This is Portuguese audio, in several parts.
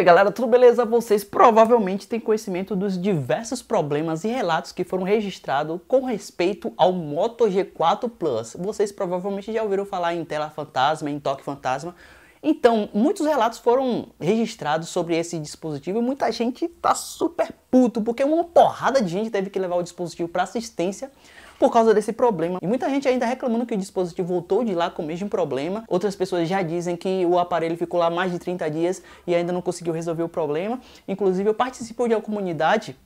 aí galera, tudo beleza? Vocês provavelmente têm conhecimento dos diversos problemas e relatos que foram registrados com respeito ao Moto G4 Plus. Vocês provavelmente já ouviram falar em tela fantasma, em toque fantasma. Então, muitos relatos foram registrados sobre esse dispositivo e muita gente tá super puto, porque uma porrada de gente teve que levar o dispositivo para assistência por causa desse problema. E muita gente ainda reclamando que o dispositivo voltou de lá com o mesmo problema. Outras pessoas já dizem que o aparelho ficou lá mais de 30 dias e ainda não conseguiu resolver o problema. Inclusive, eu participo de uma comunidade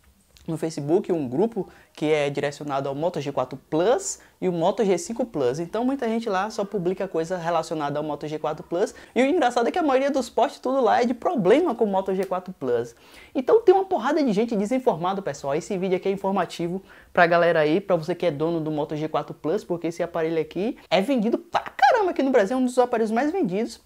no Facebook um grupo que é direcionado ao Moto G4 Plus e o Moto G5 Plus. Então muita gente lá só publica coisa relacionada ao Moto G4 Plus. E o engraçado é que a maioria dos posts tudo lá é de problema com o Moto G4 Plus. Então tem uma porrada de gente desinformada, pessoal. Esse vídeo aqui é informativo pra galera aí, pra você que é dono do Moto G4 Plus, porque esse aparelho aqui é vendido pra caramba aqui no Brasil, é um dos aparelhos mais vendidos.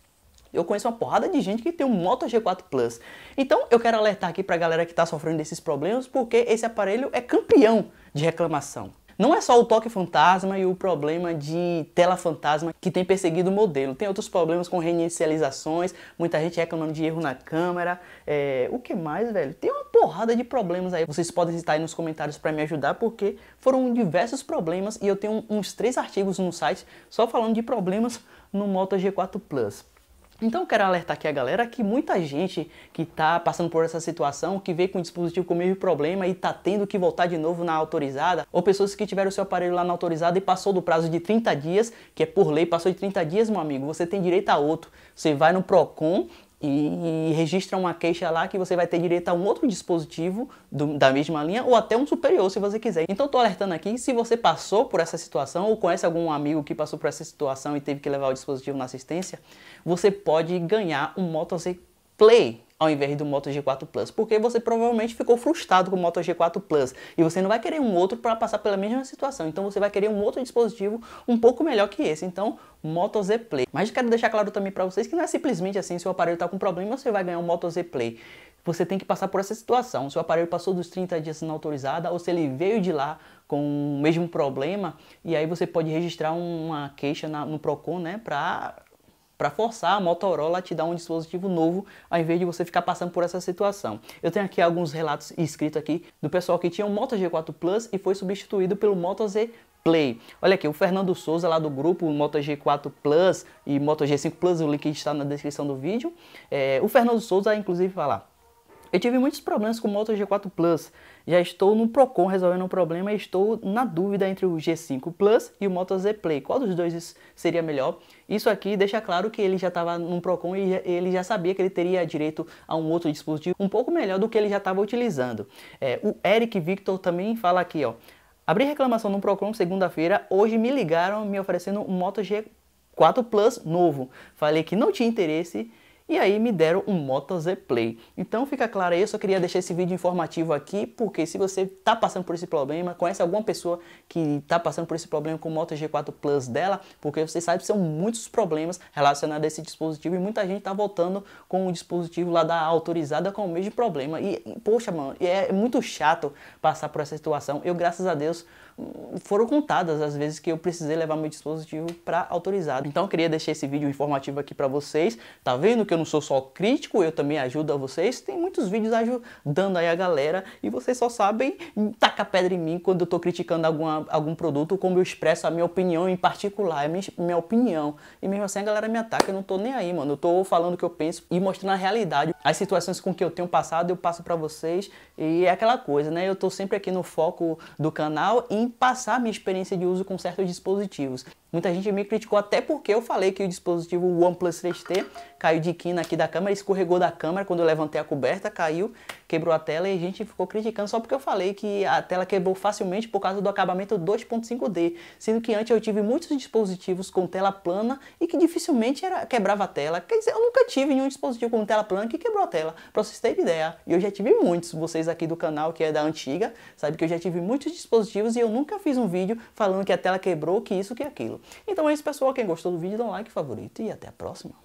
Eu conheço uma porrada de gente que tem um Moto G4 Plus. Então eu quero alertar aqui para a galera que está sofrendo desses problemas, porque esse aparelho é campeão de reclamação. Não é só o toque fantasma e o problema de tela fantasma que tem perseguido o modelo. Tem outros problemas com reinicializações, muita gente reclamando de erro na câmera. É... O que mais, velho? Tem uma porrada de problemas aí. Vocês podem citar aí nos comentários para me ajudar, porque foram diversos problemas e eu tenho uns três artigos no site só falando de problemas no Moto G4 Plus. Então eu quero alertar aqui a galera que muita gente que está passando por essa situação, que veio com o dispositivo com o mesmo problema e está tendo que voltar de novo na autorizada, ou pessoas que tiveram seu aparelho lá na autorizada e passou do prazo de 30 dias, que é por lei, passou de 30 dias, meu amigo, você tem direito a outro. Você vai no Procon e, registra uma queixa lá que você vai ter direito a um outro dispositivo do, da mesma linha ou até um superior se você quiser. Então estou alertando aqui, se você passou por essa situação ou conhece algum amigo que passou por essa situação e teve que levar o dispositivo na assistência, você pode ganhar um Moto Z Play ao invés do Moto G4 Plus, porque você provavelmente ficou frustrado com o Moto G4 Plus e você não vai querer um outro para passar pela mesma situação. Então você vai querer um outro dispositivo um pouco melhor que esse. Então, Moto Z Play. Mas quero deixar claro também para vocês que não é simplesmente assim, se o aparelho está com problema, você vai ganhar um Moto Z Play. Você tem que passar por essa situação. Se o aparelho passou dos 30 dias não autorizada ou se ele veio de lá com o mesmo problema, e aí você pode registrar uma queixa na, no Procon, né, para para forçar a Motorola a te dar um dispositivo novo, ao invés de você ficar passando por essa situação. Eu tenho aqui alguns relatos escritos aqui do pessoal que tinha um Moto G4 Plus e foi substituído pelo Moto Z Play. Olha aqui, o Fernando Souza lá do grupo Moto G4 Plus e Moto G5 Plus, o link está na descrição do vídeo. É, o Fernando Souza inclusive fala eu tive muitos problemas com o Moto G4 Plus. Já estou no Procon resolvendo um problema e estou na dúvida entre o G5 Plus e o Moto Z Play. Qual dos dois seria melhor? Isso aqui deixa claro que ele já estava no Procon e ele já sabia que ele teria direito a um outro dispositivo um pouco melhor do que ele já estava utilizando. É, o Eric Victor também fala aqui, ó. Abri reclamação no Procon segunda-feira, hoje me ligaram me oferecendo um Moto G4 Plus novo. Falei que não tinha interesse e aí me deram um Moto Z Play. Então fica claro aí, eu só queria deixar esse vídeo informativo aqui, porque se você está passando por esse problema, conhece alguma pessoa que está passando por esse problema com o Moto G4 Plus dela, porque você sabe que são muitos problemas relacionados a esse dispositivo e muita gente está voltando com o dispositivo lá da autorizada com o mesmo problema. E, poxa, mano, é muito chato passar por essa situação. Eu, graças a Deus, foram contadas as vezes que eu precisei levar meu dispositivo para autorizado. Então eu queria deixar esse vídeo informativo aqui para vocês. Tá vendo que eu não sou só crítico, eu também ajudo a vocês. Tem muitos vídeos ajudando aí a galera e vocês só sabem tacar pedra em mim quando eu tô criticando alguma, algum produto, como eu expresso a minha opinião em particular, é minha, minha opinião. E mesmo assim a galera me ataca, eu não tô nem aí, mano. Eu tô falando o que eu penso e mostrando a realidade. As situações com que eu tenho passado, eu passo para vocês e é aquela coisa, né? Eu tô sempre aqui no foco do canal em passar minha experiência de uso com certos dispositivos. Muita gente me criticou até porque eu falei que o dispositivo OnePlus 3T caiu de quina aqui da câmera, escorregou da câmera quando eu levantei a coberta, caiu, quebrou a tela e a gente ficou criticando só porque eu falei que a tela quebrou facilmente por causa do acabamento 2.5D, sendo que antes eu tive muitos dispositivos com tela plana e que dificilmente era, quebrava a tela. Quer dizer, eu nunca tive nenhum dispositivo com tela plana que quebrou a tela, pra vocês terem ideia. E eu já tive muitos, vocês aqui do canal que é da antiga, sabe que eu já tive muitos dispositivos e eu nunca fiz um vídeo falando que a tela quebrou, que isso, que aquilo. Então é isso pessoal, quem gostou do vídeo dá um like favorito e até a próxima.